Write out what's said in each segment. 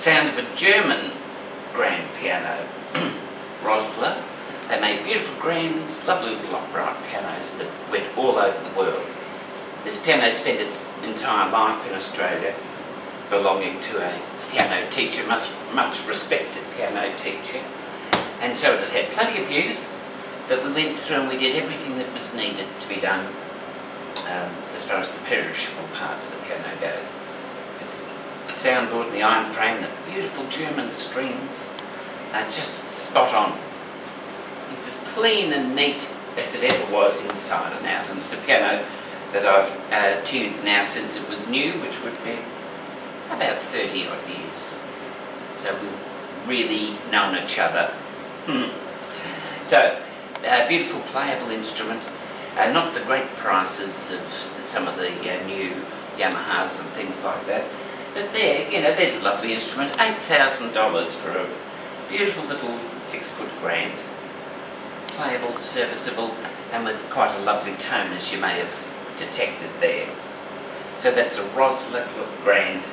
Sound of a German grand piano, Rosler. They made beautiful grands, lovely little upright pianos that went all over the world. This piano spent its entire life in Australia, belonging to a piano teacher, much, much respected piano teacher. And so it had plenty of use, but we went through and we did everything that was needed to be done um, as far as the perishable parts of the piano goes. Soundboard and the iron frame, the beautiful German strings, are just spot on. It's as clean and neat as it ever was inside and out. And it's a piano that I've uh, tuned now since it was new, which would be about 30 odd years. So we've really known each other. Hmm. So, a beautiful playable instrument. Uh, not the great prices of some of the uh, new Yamahas and things like that. But there, you know, there's a lovely instrument. $8,000 for a beautiful little six foot grand. Playable, serviceable, and with quite a lovely tone as you may have detected there. So that's a Rosler Grand.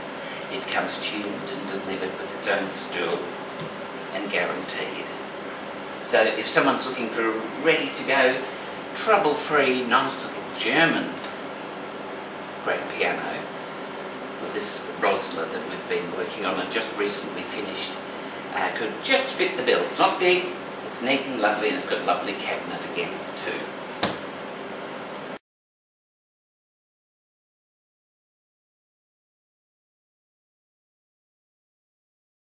It comes tuned and delivered with its own stool and guaranteed. So if someone's looking for a ready to go, trouble-free, nice little German grand piano this Rosler that we've been working on and just recently finished, uh, could just fit the bill. It's not big, it's neat and lovely and it's got lovely cabinet again too.